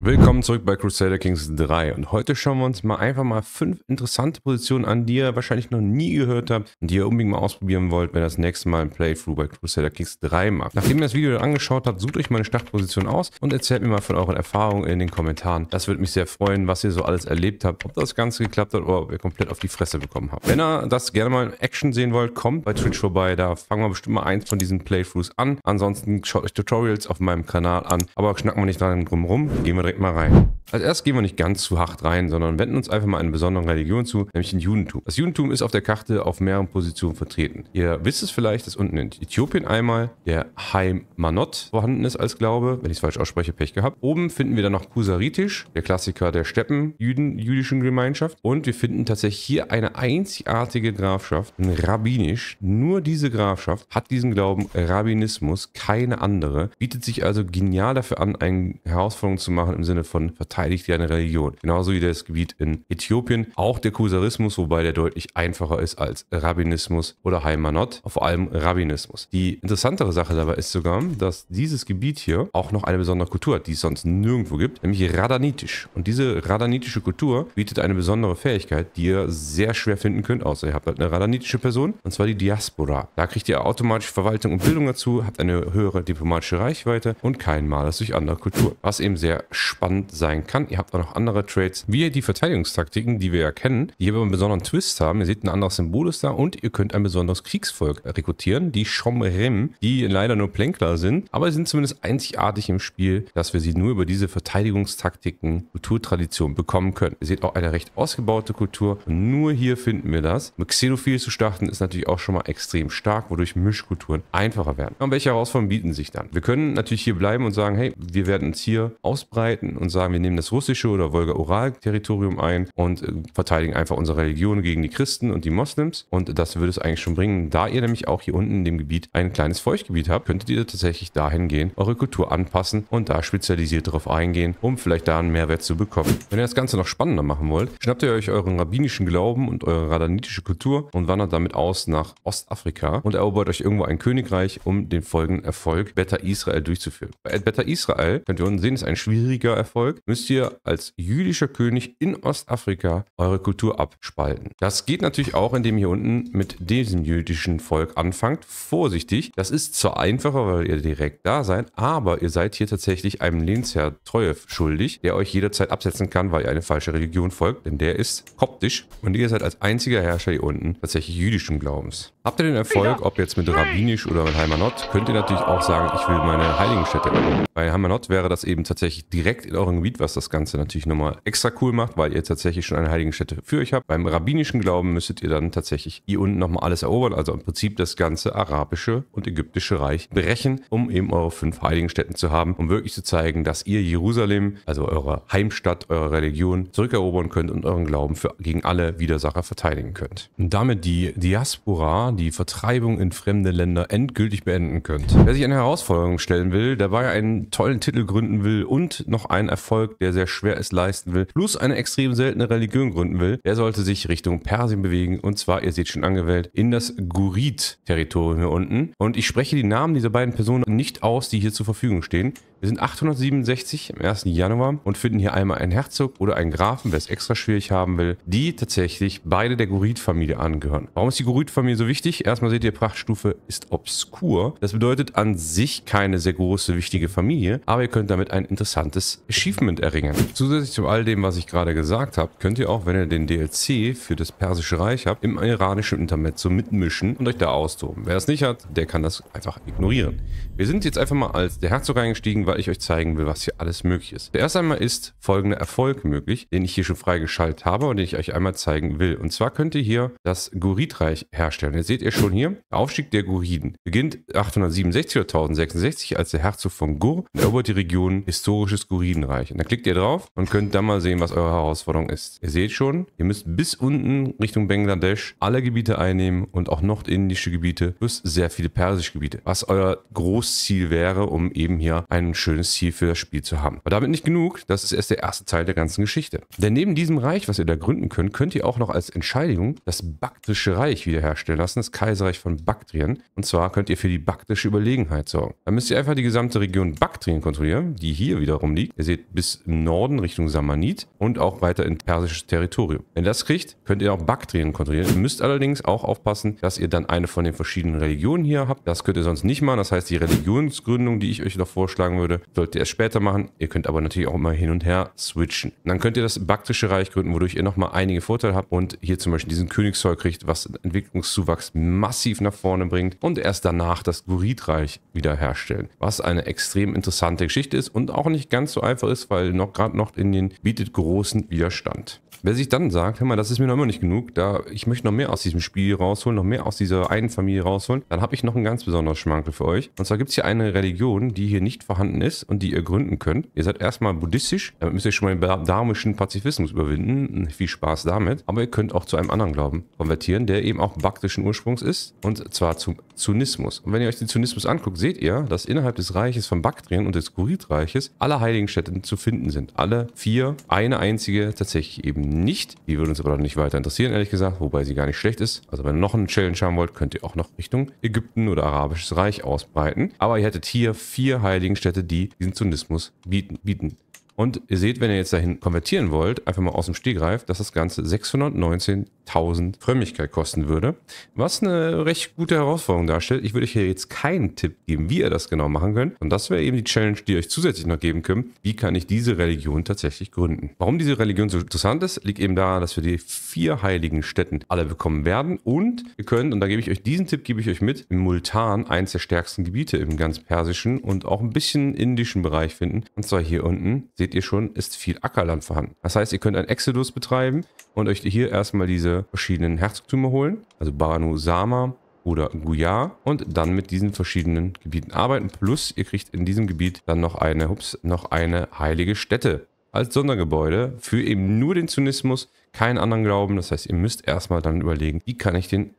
Willkommen zurück bei Crusader Kings 3 und heute schauen wir uns mal einfach mal fünf interessante Positionen an, die ihr wahrscheinlich noch nie gehört habt und die ihr unbedingt mal ausprobieren wollt, wenn ihr das nächste Mal ein Playthrough bei Crusader Kings 3 macht. Nachdem ihr das Video angeschaut habt, sucht euch meine Startposition aus und erzählt mir mal von euren Erfahrungen in den Kommentaren. Das würde mich sehr freuen, was ihr so alles erlebt habt, ob das Ganze geklappt hat oder ob ihr komplett auf die Fresse bekommen habt. Wenn ihr das gerne mal in Action sehen wollt, kommt bei Twitch vorbei, da fangen wir bestimmt mal eins von diesen Playthroughs an. Ansonsten schaut euch Tutorials auf meinem Kanal an, aber schnacken wir nicht dran drum rum, gehen wir direkt mal rein. Als erstes gehen wir nicht ganz zu hart rein, sondern wenden uns einfach mal einer besonderen Religion zu, nämlich dem Judentum. Das Judentum ist auf der Karte auf mehreren Positionen vertreten. Ihr wisst es vielleicht, dass unten in Äthiopien einmal der Heimanot vorhanden ist als Glaube. Wenn ich es falsch ausspreche, Pech gehabt. Oben finden wir dann noch Kusaritisch, der Klassiker der Steppen-Juden, jüdischen Gemeinschaft. Und wir finden tatsächlich hier eine einzigartige Grafschaft, Rabbinisch. Nur diese Grafschaft hat diesen Glauben Rabbinismus, keine andere. Bietet sich also genial dafür an, eine Herausforderung zu machen im Sinne von verteidigt eine Religion. Genauso wie das Gebiet in Äthiopien. Auch der Kusarismus, wobei der deutlich einfacher ist als Rabbinismus oder Heimanot. Vor allem Rabbinismus. Die interessantere Sache dabei ist sogar, dass dieses Gebiet hier auch noch eine besondere Kultur hat, die es sonst nirgendwo gibt, nämlich Radanitisch. Und diese radanitische Kultur bietet eine besondere Fähigkeit, die ihr sehr schwer finden könnt, außer ihr habt halt eine radanitische Person, und zwar die Diaspora. Da kriegt ihr automatisch Verwaltung und Bildung dazu, habt eine höhere diplomatische Reichweite und kein Malus durch andere Kultur. Was eben sehr spannend sein kann. Ihr habt auch noch andere Trades, wie die Verteidigungstaktiken, die wir ja kennen, die hier einen besonderen Twist haben. Ihr seht ein anderes Symbol ist da und ihr könnt ein besonderes Kriegsvolk rekrutieren, die Shomrim, die leider nur Plänkler sind, aber sie sind zumindest einzigartig im Spiel, dass wir sie nur über diese Verteidigungstaktiken, Kulturtradition bekommen können. Ihr seht auch eine recht ausgebaute Kultur und nur hier finden wir das. Mit Xenophil zu starten ist natürlich auch schon mal extrem stark, wodurch Mischkulturen einfacher werden. Und welche Herausforderungen bieten sich dann? Wir können natürlich hier bleiben und sagen, hey, wir werden uns hier ausbreiten und sagen, wir nehmen das russische oder Wolga-Ural-Territorium ein und äh, verteidigen einfach unsere Religion gegen die Christen und die Moslems. Und das würde es eigentlich schon bringen. Da ihr nämlich auch hier unten in dem Gebiet ein kleines Feuchtgebiet habt, könntet ihr tatsächlich dahin gehen, eure Kultur anpassen und da spezialisiert darauf eingehen, um vielleicht da einen Mehrwert zu bekommen. Wenn ihr das Ganze noch spannender machen wollt, schnappt ihr euch euren rabbinischen Glauben und eure radanitische Kultur und wandert damit aus nach Ostafrika und erobert euch irgendwo ein Königreich, um den folgenden Erfolg Beta Israel durchzuführen. Bei Beta Israel, könnt ihr unten sehen, ist ein schwieriger Erfolg, müsst ihr als jüdischer König in Ostafrika eure Kultur abspalten. Das geht natürlich auch, indem ihr unten mit diesem jüdischen Volk anfangt. Vorsichtig, das ist zwar einfacher, weil ihr direkt da seid, aber ihr seid hier tatsächlich einem Lehnsherr Treue schuldig, der euch jederzeit absetzen kann, weil ihr eine falsche Religion folgt, denn der ist koptisch und ihr seid als einziger Herrscher hier unten tatsächlich jüdischen Glaubens. Habt ihr den Erfolg, ob jetzt mit Rabbinisch oder mit Heimanot, könnt ihr natürlich auch sagen, ich will meine Heiligenstätte. Bei Heimanot wäre das eben tatsächlich direkt in eurem Gebiet, was das Ganze natürlich nochmal extra cool macht, weil ihr tatsächlich schon eine Heiligenstätte für euch habt. Beim rabbinischen Glauben müsstet ihr dann tatsächlich hier unten nochmal alles erobern, also im Prinzip das ganze arabische und ägyptische Reich brechen, um eben eure fünf Heiligenstätten zu haben, um wirklich zu zeigen, dass ihr Jerusalem, also eure Heimstadt, eure Religion, zurückerobern könnt und euren Glauben für, gegen alle Widersacher verteidigen könnt. Und damit die Diaspora, die Vertreibung in fremde Länder endgültig beenden könnt. Wer sich eine Herausforderung stellen will, dabei einen tollen Titel gründen will und noch einen Erfolg, der sehr schwer ist, leisten will, plus eine extrem seltene Religion gründen will, der sollte sich Richtung Persien bewegen und zwar, ihr seht schon angewählt, in das Gurid-Territorium hier unten. Und ich spreche die Namen dieser beiden Personen nicht aus, die hier zur Verfügung stehen. Wir sind 867 im 1. Januar und finden hier einmal einen Herzog oder einen Grafen, wer es extra schwierig haben will, die tatsächlich beide der Gurid-Familie angehören. Warum ist die Gurid-Familie so wichtig? Erstmal seht ihr, Prachtstufe ist obskur. Das bedeutet an sich keine sehr große, wichtige Familie, aber ihr könnt damit ein interessantes Achievement erringen. Zusätzlich zu all dem, was ich gerade gesagt habe, könnt ihr auch, wenn ihr den DLC für das Persische Reich habt, im iranischen Intermezzo mitmischen und euch da austoben. Wer es nicht hat, der kann das einfach ignorieren. Wir sind jetzt einfach mal als der Herzog eingestiegen, weil ich euch zeigen will, was hier alles möglich ist. Zuerst einmal ist folgender Erfolg möglich, den ich hier schon freigeschaltet habe und den ich euch einmal zeigen will. Und zwar könnt ihr hier das Guridreich herstellen. Ihr seht ihr schon hier, Aufstieg der Guriden beginnt 867 oder 1066 als der Herzog von Gur erobert die Region historisches Guridenreich. Und da klickt ihr drauf und könnt dann mal sehen, was eure Herausforderung ist. Ihr seht schon, ihr müsst bis unten Richtung Bangladesch alle Gebiete einnehmen und auch nordindische Gebiete plus sehr viele persische Gebiete, was euer Großziel wäre, um eben hier einen schönes Ziel für das Spiel zu haben. Aber damit nicht genug, das ist erst der erste Teil der ganzen Geschichte. Denn neben diesem Reich, was ihr da gründen könnt, könnt ihr auch noch als Entscheidung das Baktrische Reich wiederherstellen lassen, das Kaiserreich von Baktrien. Und zwar könnt ihr für die baktrische Überlegenheit sorgen. Da müsst ihr einfach die gesamte Region Baktrien kontrollieren, die hier wiederum liegt. Ihr seht bis im Norden Richtung Samanit und auch weiter in persisches Territorium. Wenn ihr das kriegt, könnt ihr auch Baktrien kontrollieren. Ihr müsst allerdings auch aufpassen, dass ihr dann eine von den verschiedenen Religionen hier habt. Das könnt ihr sonst nicht machen. Das heißt, die Religionsgründung, die ich euch noch vorschlagen würde, solltet ihr erst später machen. Ihr könnt aber natürlich auch immer hin und her switchen. Dann könnt ihr das Baktrische Reich gründen, wodurch ihr nochmal einige Vorteile habt und hier zum Beispiel diesen Königszoll kriegt, was Entwicklungszuwachs massiv nach vorne bringt und erst danach das Guridreich wiederherstellen. Was eine extrem interessante Geschichte ist und auch nicht ganz so einfach ist, weil noch gerade noch Indien bietet großen Widerstand. Wer sich dann sagt, hör mal, das ist mir noch immer nicht genug, da ich möchte noch mehr aus diesem Spiel rausholen, noch mehr aus dieser einen Familie rausholen, dann habe ich noch ein ganz besonderes Schmankel für euch. Und zwar gibt es hier eine Religion, die hier nicht vorhanden ist und die ihr gründen könnt. Ihr seid erstmal buddhistisch, damit müsst ihr schon mal den dharmischen Pazifismus überwinden. Viel Spaß damit. Aber ihr könnt auch zu einem anderen Glauben konvertieren, der eben auch baktischen Ursprungs ist und zwar zum Zunismus. Und wenn ihr euch den Zunismus anguckt, seht ihr, dass innerhalb des Reiches von Baktrien und des Gurid-Reiches alle heiligen Städte zu finden sind. Alle vier, eine einzige tatsächlich eben nicht. Die würde uns aber nicht weiter interessieren, ehrlich gesagt, wobei sie gar nicht schlecht ist. Also wenn ihr noch einen Challenge haben wollt, könnt ihr auch noch Richtung Ägypten oder Arabisches Reich ausbreiten. Aber ihr hättet hier vier heiligen Städte, die diesen Zunismus bieten. bieten. Und ihr seht, wenn ihr jetzt dahin konvertieren wollt, einfach mal aus dem Stegreif, dass das Ganze 619.000 Frömmigkeit kosten würde. Was eine recht gute Herausforderung darstellt. Ich würde euch hier jetzt keinen Tipp geben, wie ihr das genau machen könnt. Und das wäre eben die Challenge, die ihr euch zusätzlich noch geben könnt. Wie kann ich diese Religion tatsächlich gründen? Warum diese Religion so interessant ist, liegt eben daran, dass wir die vier heiligen Städten alle bekommen werden. Und ihr könnt, und da gebe ich euch diesen Tipp, gebe ich euch mit, im Multan eins der stärksten Gebiete im ganz persischen und auch ein bisschen indischen Bereich finden. Und zwar hier unten. Seht seht ihr schon, ist viel Ackerland vorhanden. Das heißt, ihr könnt ein Exodus betreiben und euch hier erstmal diese verschiedenen Herzogtümer holen, also Banu Sama oder Guyar und dann mit diesen verschiedenen Gebieten arbeiten. Plus ihr kriegt in diesem Gebiet dann noch eine, ups, noch eine heilige Stätte als Sondergebäude für eben nur den Zynismus, keinen anderen Glauben. Das heißt, ihr müsst erstmal dann überlegen, wie kann ich den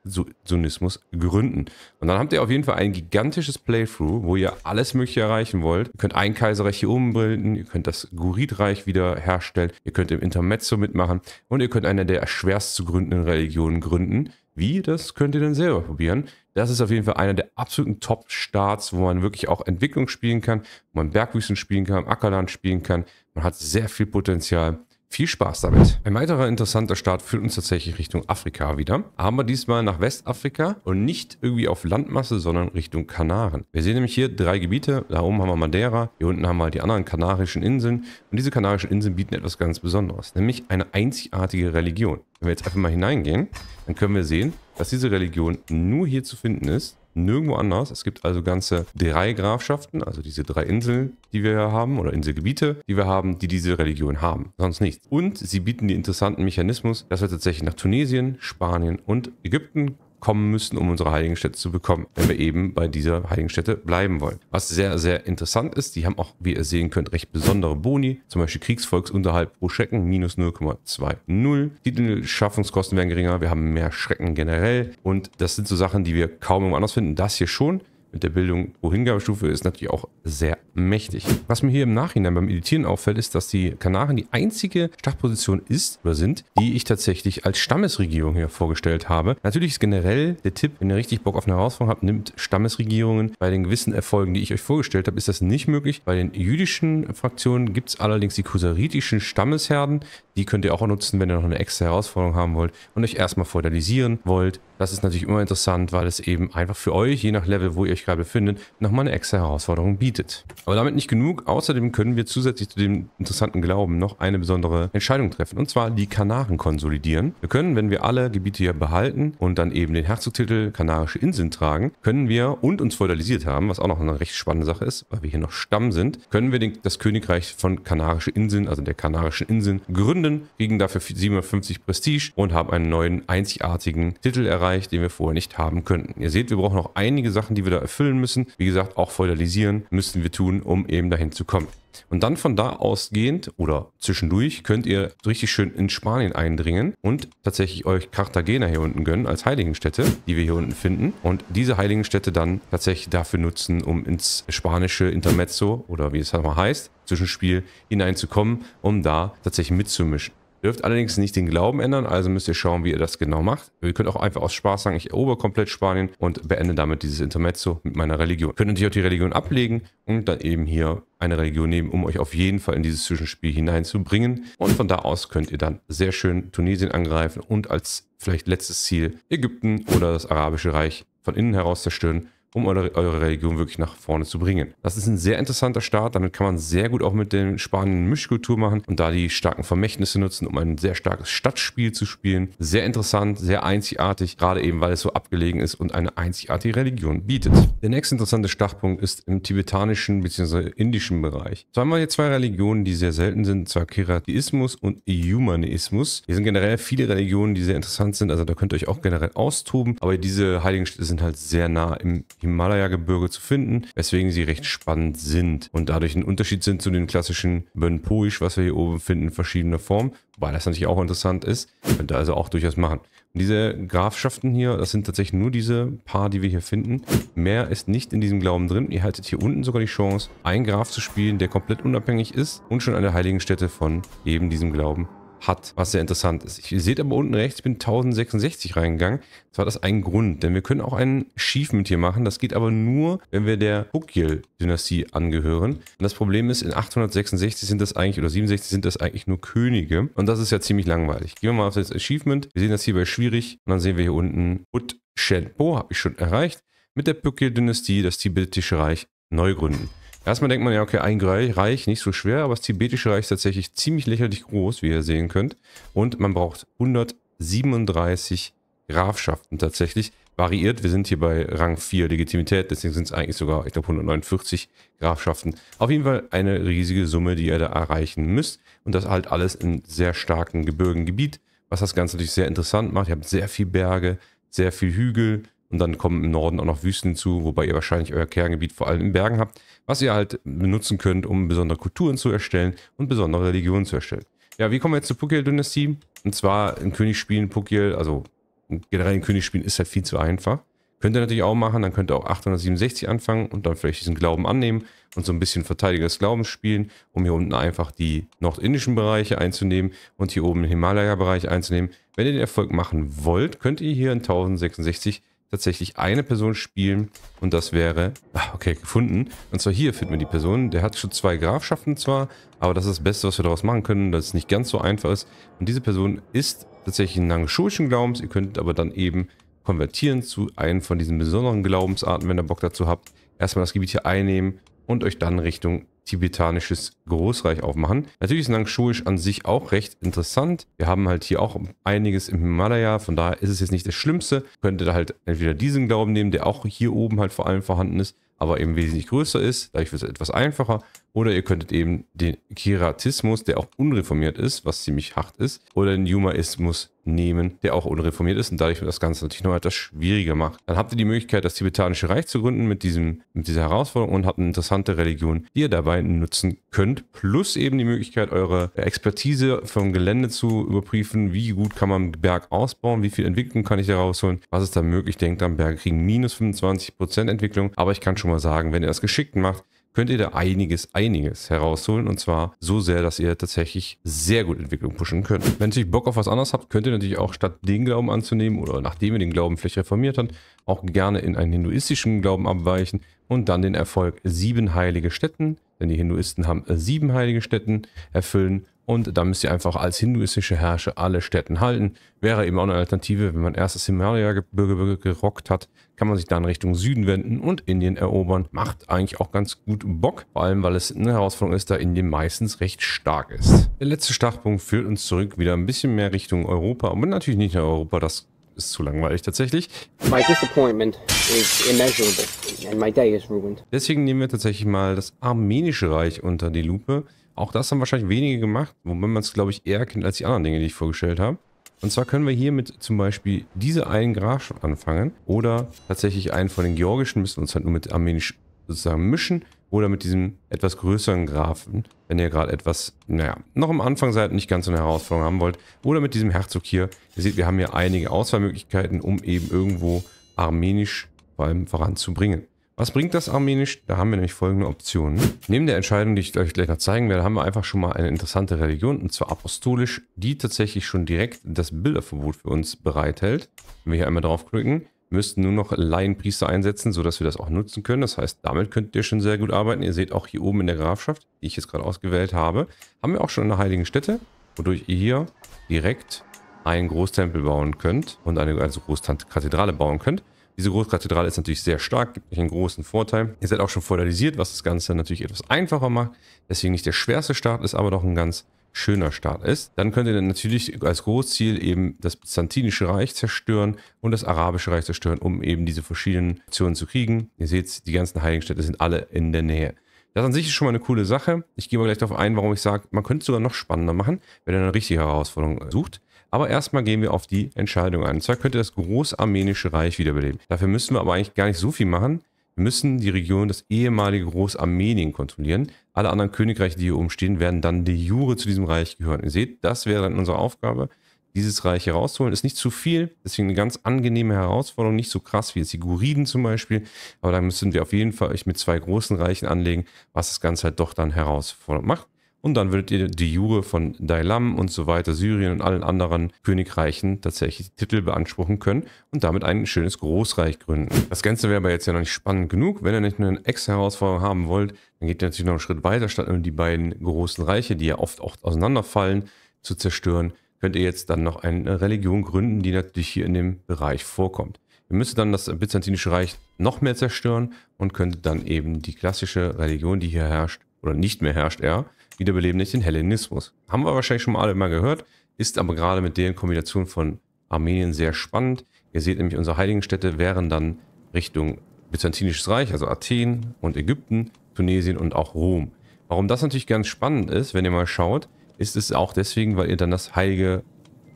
Zynismus gründen. Und dann habt ihr auf jeden Fall ein gigantisches Playthrough, wo ihr alles Mögliche erreichen wollt. Ihr könnt ein Kaiserreich hier umbilden, ihr könnt das Guridreich wieder herstellen, ihr könnt im Intermezzo mitmachen und ihr könnt eine der schwerst zu gründenden Religionen gründen. Wie, das könnt ihr dann selber probieren. Das ist auf jeden Fall einer der absoluten Top-Starts, wo man wirklich auch Entwicklung spielen kann, wo man Bergwüsten spielen kann, Ackerland spielen kann. Man hat sehr viel Potenzial. Viel Spaß damit. Ein weiterer interessanter Start führt uns tatsächlich Richtung Afrika wieder. Haben wir diesmal nach Westafrika und nicht irgendwie auf Landmasse, sondern Richtung Kanaren. Wir sehen nämlich hier drei Gebiete. Da oben haben wir Madeira, hier unten haben wir die anderen kanarischen Inseln. Und diese kanarischen Inseln bieten etwas ganz Besonderes, nämlich eine einzigartige Religion. Wenn wir jetzt einfach mal hineingehen, dann können wir sehen, dass diese Religion nur hier zu finden ist nirgendwo anders. Es gibt also ganze drei Grafschaften, also diese drei Inseln, die wir haben, oder Inselgebiete, die wir haben, die diese Religion haben. Sonst nichts. Und sie bieten den interessanten Mechanismus, dass wir tatsächlich nach Tunesien, Spanien und Ägypten kommen müssen, um unsere heiligen Städte zu bekommen, wenn wir eben bei dieser heiligen Stätte bleiben wollen. Was sehr, sehr interessant ist, die haben auch, wie ihr sehen könnt, recht besondere Boni, zum Beispiel Kriegsvolksunterhalt pro Schrecken minus 0,20. Titelschaffungskosten werden geringer, wir haben mehr Schrecken generell und das sind so Sachen, die wir kaum irgendwo anders finden. Das hier schon, mit der Bildung pro Hingabestufe ist natürlich auch sehr mächtig. Was mir hier im Nachhinein beim Editieren auffällt, ist, dass die Kanaren die einzige Startposition ist oder sind, die ich tatsächlich als Stammesregierung hier vorgestellt habe. Natürlich ist generell der Tipp, wenn ihr richtig Bock auf eine Herausforderung habt, nimmt Stammesregierungen. Bei den gewissen Erfolgen, die ich euch vorgestellt habe, ist das nicht möglich. Bei den jüdischen Fraktionen gibt es allerdings die kusaritischen Stammesherden. Die könnt ihr auch nutzen, wenn ihr noch eine extra Herausforderung haben wollt und euch erstmal feudalisieren wollt. Das ist natürlich immer interessant, weil es eben einfach für euch, je nach Level, wo ihr euch gerade befindet, nochmal eine extra Herausforderung bietet. Aber damit nicht genug. Außerdem können wir zusätzlich zu dem interessanten Glauben noch eine besondere Entscheidung treffen. Und zwar die Kanaren konsolidieren. Wir können, wenn wir alle Gebiete hier behalten und dann eben den Herzogtitel Kanarische Inseln tragen, können wir und uns feudalisiert haben, was auch noch eine recht spannende Sache ist, weil wir hier noch Stamm sind, können wir den, das Königreich von Kanarische Inseln, also der Kanarischen Inseln, gründen, kriegen dafür 750 Prestige und haben einen neuen einzigartigen Titel erreicht, den wir vorher nicht haben könnten. Ihr seht, wir brauchen noch einige Sachen, die wir da erfüllen müssen. Wie gesagt, auch feudalisieren müssen wir tun, um eben dahin zu kommen. Und dann von da ausgehend oder zwischendurch könnt ihr richtig schön in Spanien eindringen und tatsächlich euch Cartagena hier unten gönnen als Heiligenstätte, die wir hier unten finden. Und diese Heiligenstätte dann tatsächlich dafür nutzen, um ins spanische Intermezzo oder wie es halt mal heißt, Zwischenspiel hineinzukommen, um da tatsächlich mitzumischen. Dürft allerdings nicht den Glauben ändern, also müsst ihr schauen, wie ihr das genau macht. Ihr könnt auch einfach aus Spaß sagen, ich erober komplett Spanien und beende damit dieses Intermezzo mit meiner Religion. Ihr könnt natürlich auch die Religion ablegen und dann eben hier eine Religion nehmen, um euch auf jeden Fall in dieses Zwischenspiel hineinzubringen. Und von da aus könnt ihr dann sehr schön Tunesien angreifen und als vielleicht letztes Ziel Ägypten oder das Arabische Reich von innen heraus zerstören um eure, eure, Religion wirklich nach vorne zu bringen. Das ist ein sehr interessanter Start. Damit kann man sehr gut auch mit der Spanien Mischkultur machen und da die starken Vermächtnisse nutzen, um ein sehr starkes Stadtspiel zu spielen. Sehr interessant, sehr einzigartig, gerade eben, weil es so abgelegen ist und eine einzigartige Religion bietet. Der nächste interessante Startpunkt ist im tibetanischen bzw. indischen Bereich. So haben wir hier zwei Religionen, die sehr selten sind, zwar Keratismus und Humanismus. Hier sind generell viele Religionen, die sehr interessant sind, also da könnt ihr euch auch generell austoben, aber diese Heiligenstädte sind halt sehr nah im Himalaya-Gebirge zu finden, weswegen sie recht spannend sind und dadurch ein Unterschied sind zu den klassischen Bönpoish, was wir hier oben finden, in verschiedener Form, wobei das natürlich auch interessant ist, könnt ihr also auch durchaus machen. Und diese Grafschaften hier, das sind tatsächlich nur diese paar, die wir hier finden. Mehr ist nicht in diesem Glauben drin. Ihr haltet hier unten sogar die Chance, einen Graf zu spielen, der komplett unabhängig ist und schon eine Heiligenstätte von eben diesem Glauben hat, was sehr interessant ist. Ihr seht aber unten rechts, ich bin 1066 reingegangen. Das war das ein Grund, denn wir können auch ein Achievement hier machen. Das geht aber nur, wenn wir der Bukyel-Dynastie angehören. Und das Problem ist, in 866 sind das eigentlich, oder 67 sind das eigentlich nur Könige. Und das ist ja ziemlich langweilig. Gehen wir mal auf das Achievement. Wir sehen das hier bei schwierig. Und dann sehen wir hier unten Ut Shenpo, habe ich schon erreicht. Mit der Bukyel-Dynastie das tibetische Reich neu gründen. Erstmal denkt man ja, okay, ein Reich, nicht so schwer, aber das tibetische Reich ist tatsächlich ziemlich lächerlich groß, wie ihr sehen könnt. Und man braucht 137 Grafschaften tatsächlich. Variiert, wir sind hier bei Rang 4 Legitimität, deswegen sind es eigentlich sogar, ich glaube, 149 Grafschaften. Auf jeden Fall eine riesige Summe, die ihr da erreichen müsst. Und das halt alles in sehr starkem Gebirgengebiet, was das Ganze natürlich sehr interessant macht. Ihr habt sehr viel Berge, sehr viel Hügel, und dann kommen im Norden auch noch Wüsten zu, wobei ihr wahrscheinlich euer Kerngebiet vor allem in Bergen habt, was ihr halt benutzen könnt, um besondere Kulturen zu erstellen und besondere Religionen zu erstellen. Ja, wie kommen wir jetzt zur Pukiel-Dynastie? Und zwar in Königsspielen Pukiel, also generell in Königsspielen ist halt viel zu einfach. Könnt ihr natürlich auch machen, dann könnt ihr auch 867 anfangen und dann vielleicht diesen Glauben annehmen und so ein bisschen Verteidiger des Glaubens spielen, um hier unten einfach die nordindischen Bereiche einzunehmen und hier oben den Himalaya-Bereich einzunehmen. Wenn ihr den Erfolg machen wollt, könnt ihr hier in 1066 tatsächlich eine Person spielen und das wäre, ach, okay, gefunden. Und zwar hier finden wir die Person, der hat schon zwei Grafschaften zwar, aber das ist das Beste, was wir daraus machen können, dass es nicht ganz so einfach ist. Und diese Person ist tatsächlich ein Nangshulischen Glaubens, ihr könntet aber dann eben konvertieren zu einem von diesen besonderen Glaubensarten, wenn ihr Bock dazu habt. Erstmal das Gebiet hier einnehmen und euch dann Richtung tibetanisches Großreich aufmachen. Natürlich ist Nangshuisch an sich auch recht interessant. Wir haben halt hier auch einiges im Himalaya, von daher ist es jetzt nicht das Schlimmste. Könntet ihr halt entweder diesen Glauben nehmen, der auch hier oben halt vor allem vorhanden ist, aber eben wesentlich größer ist. Dadurch wird es etwas einfacher. Oder ihr könntet eben den Kiratismus, der auch unreformiert ist, was ziemlich hart ist, oder den Jumaismus nehmen, der auch unreformiert ist und dadurch das Ganze natürlich noch etwas schwieriger macht. Dann habt ihr die Möglichkeit, das tibetanische Reich zu gründen mit, diesem, mit dieser Herausforderung und habt eine interessante Religion, die ihr dabei nutzen könnt. Plus eben die Möglichkeit, eure Expertise vom Gelände zu überprüfen. Wie gut kann man Berg ausbauen? Wie viel Entwicklung kann ich da rausholen? Was ist da möglich? Denkt am Berg kriegen minus 25% Entwicklung. Aber ich kann schon mal sagen, wenn ihr das geschickt macht, könnt ihr da einiges, einiges herausholen. Und zwar so sehr, dass ihr tatsächlich sehr gut Entwicklung pushen könnt. Wenn ihr natürlich Bock auf was anderes habt, könnt ihr natürlich auch statt den Glauben anzunehmen oder nachdem ihr den Glauben vielleicht reformiert habt, auch gerne in einen hinduistischen Glauben abweichen und dann den Erfolg sieben heilige Städten, denn die Hinduisten haben sieben heilige Städten erfüllen und da müsst ihr einfach als hinduistische Herrscher alle Städten halten. Wäre eben auch eine Alternative, wenn man erst das Himalaya-Gebirge gerockt hat, kann man sich dann Richtung Süden wenden und Indien erobern. Macht eigentlich auch ganz gut Bock, vor allem weil es eine Herausforderung ist, da Indien meistens recht stark ist. Der letzte Startpunkt führt uns zurück wieder ein bisschen mehr Richtung Europa, aber natürlich nicht nach Europa, das ist zu langweilig tatsächlich. My disappointment is immeasurable and my day is ruined. Deswegen nehmen wir tatsächlich mal das armenische Reich unter die Lupe. Auch das haben wahrscheinlich wenige gemacht, wobei man es, glaube ich, eher kennt als die anderen Dinge, die ich vorgestellt habe. Und zwar können wir hier mit zum Beispiel diese einen Grafschaft anfangen oder tatsächlich einen von den georgischen, müssen wir uns halt nur mit armenisch sozusagen mischen oder mit diesem etwas größeren Graphen, wenn ihr gerade etwas, naja, noch am Anfang seid, nicht ganz so eine Herausforderung haben wollt. Oder mit diesem Herzog hier. Ihr seht, wir haben hier einige Auswahlmöglichkeiten, um eben irgendwo armenisch vor allem voranzubringen. Was bringt das Armenisch? Da haben wir nämlich folgende Optionen. Neben der Entscheidung, die ich euch gleich noch zeigen werde, haben wir einfach schon mal eine interessante Religion, und zwar apostolisch, die tatsächlich schon direkt das Bilderverbot für uns bereithält. Wenn wir hier einmal draufklicken, müssten nur noch Laienpriester einsetzen, sodass wir das auch nutzen können. Das heißt, damit könnt ihr schon sehr gut arbeiten. Ihr seht auch hier oben in der Grafschaft, die ich jetzt gerade ausgewählt habe, haben wir auch schon eine heilige Stätte, wodurch ihr hier direkt einen Großtempel bauen könnt und eine also Großkathedrale bauen könnt. Diese Großkathedrale ist natürlich sehr stark, gibt euch einen großen Vorteil. Ihr seid auch schon feudalisiert, was das Ganze natürlich etwas einfacher macht. Deswegen nicht der schwerste Start ist, aber doch ein ganz schöner Start ist. Dann könnt ihr dann natürlich als Großziel eben das Byzantinische Reich zerstören und das Arabische Reich zerstören, um eben diese verschiedenen Optionen zu kriegen. Ihr seht, die ganzen Heiligenstädte sind alle in der Nähe. Das an sich ist schon mal eine coole Sache. Ich gehe mal gleich darauf ein, warum ich sage, man könnte es sogar noch spannender machen, wenn ihr eine richtige Herausforderung sucht. Aber erstmal gehen wir auf die Entscheidung ein. Und zwar könnt ihr das Großarmenische Reich wiederbeleben. Dafür müssen wir aber eigentlich gar nicht so viel machen. Wir müssen die Region, das ehemalige Großarmenien kontrollieren. Alle anderen Königreiche, die hier oben stehen, werden dann de jure zu diesem Reich gehören. Ihr seht, das wäre dann unsere Aufgabe, dieses Reich herauszuholen. Ist nicht zu viel, deswegen eine ganz angenehme Herausforderung, nicht so krass wie jetzt die Guriden zum Beispiel. Aber da müssen wir auf jeden Fall euch mit zwei großen Reichen anlegen, was das Ganze halt doch dann herausfordernd macht. Und dann würdet ihr die Jure von Dailam und so weiter, Syrien und allen anderen Königreichen tatsächlich Titel beanspruchen können und damit ein schönes Großreich gründen. Das Ganze wäre aber jetzt ja noch nicht spannend genug. Wenn ihr nicht nur eine extra Herausforderung haben wollt, dann geht ihr natürlich noch einen Schritt weiter, statt nur die beiden großen Reiche, die ja oft auch auseinanderfallen, zu zerstören, könnt ihr jetzt dann noch eine Religion gründen, die natürlich hier in dem Bereich vorkommt. Ihr müsstet dann das Byzantinische Reich noch mehr zerstören und könntet dann eben die klassische Religion, die hier herrscht, oder nicht mehr herrscht eher, wiederbeleben nicht den Hellenismus. Haben wir wahrscheinlich schon mal alle mal gehört, ist aber gerade mit der Kombination von Armenien sehr spannend. Ihr seht nämlich, unsere Heiligenstädte wären dann Richtung Byzantinisches Reich, also Athen und Ägypten, Tunesien und auch Rom. Warum das natürlich ganz spannend ist, wenn ihr mal schaut, ist es auch deswegen, weil ihr dann das Heilige,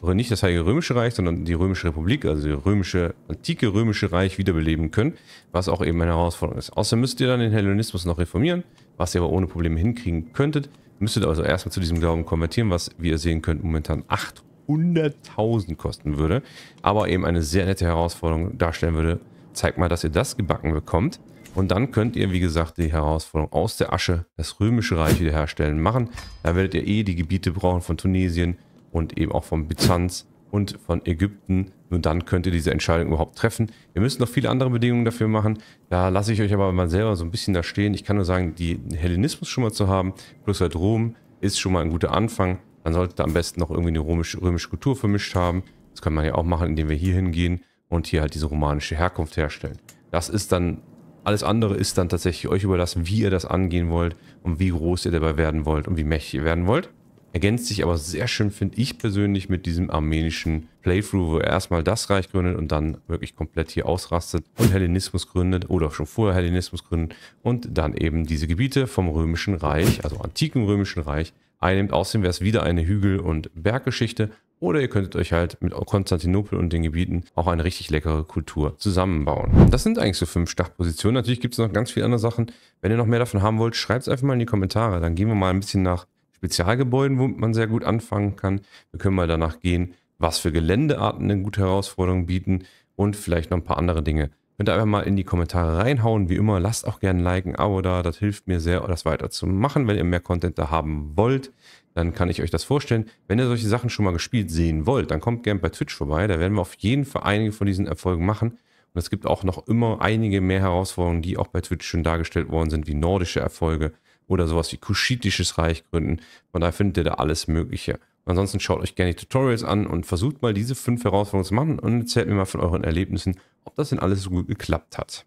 oder nicht das Heilige Römische Reich, sondern die Römische Republik, also die römische, antike Römische Reich wiederbeleben könnt, was auch eben eine Herausforderung ist. Außerdem müsst ihr dann den Hellenismus noch reformieren, was ihr aber ohne Probleme hinkriegen könntet. Müsstet also erstmal zu diesem Glauben konvertieren, was, wie ihr sehen könnt, momentan 800.000 kosten würde, aber eben eine sehr nette Herausforderung darstellen würde. Zeigt mal, dass ihr das gebacken bekommt. Und dann könnt ihr, wie gesagt, die Herausforderung aus der Asche das römische Reich wiederherstellen machen. Da werdet ihr eh die Gebiete brauchen von Tunesien und eben auch von Byzanz und von Ägypten. Nur dann könnt ihr diese Entscheidung überhaupt treffen. Ihr müsst noch viele andere Bedingungen dafür machen. Da lasse ich euch aber mal selber so ein bisschen da stehen. Ich kann nur sagen, die Hellenismus schon mal zu haben, plus halt Rom, ist schon mal ein guter Anfang. Dann solltet ihr am besten noch irgendwie eine römische, römische Kultur vermischt haben. Das kann man ja auch machen, indem wir hier hingehen und hier halt diese romanische Herkunft herstellen. Das ist dann, alles andere ist dann tatsächlich euch überlassen, wie ihr das angehen wollt und wie groß ihr dabei werden wollt und wie mächtig ihr werden wollt. Ergänzt sich aber sehr schön, finde ich persönlich, mit diesem armenischen Playthrough, wo er erstmal das Reich gründet und dann wirklich komplett hier ausrastet und Hellenismus gründet oder schon vorher Hellenismus gründet und dann eben diese Gebiete vom Römischen Reich, also antiken Römischen Reich, einnimmt. Außerdem wäre es wieder eine Hügel- und Berggeschichte oder ihr könntet euch halt mit Konstantinopel und den Gebieten auch eine richtig leckere Kultur zusammenbauen. Das sind eigentlich so fünf Startpositionen. Natürlich gibt es noch ganz viele andere Sachen. Wenn ihr noch mehr davon haben wollt, schreibt es einfach mal in die Kommentare. Dann gehen wir mal ein bisschen nach Spezialgebäuden, womit man sehr gut anfangen kann. Wir können mal danach gehen, was für Geländearten eine gute Herausforderung bieten und vielleicht noch ein paar andere Dinge. Könnt ihr einfach mal in die Kommentare reinhauen. Wie immer, lasst auch gerne ein Like, ein Abo da. Das hilft mir sehr, das weiter zu machen. Wenn ihr mehr Content da haben wollt, dann kann ich euch das vorstellen. Wenn ihr solche Sachen schon mal gespielt sehen wollt, dann kommt gerne bei Twitch vorbei. Da werden wir auf jeden Fall einige von diesen Erfolgen machen. Und es gibt auch noch immer einige mehr Herausforderungen, die auch bei Twitch schon dargestellt worden sind, wie nordische Erfolge oder sowas wie kuschitisches Reich gründen. Von daher findet ihr da alles Mögliche. Ansonsten schaut euch gerne die Tutorials an und versucht mal diese fünf Herausforderungen zu machen und erzählt mir mal von euren Erlebnissen, ob das denn alles so gut geklappt hat.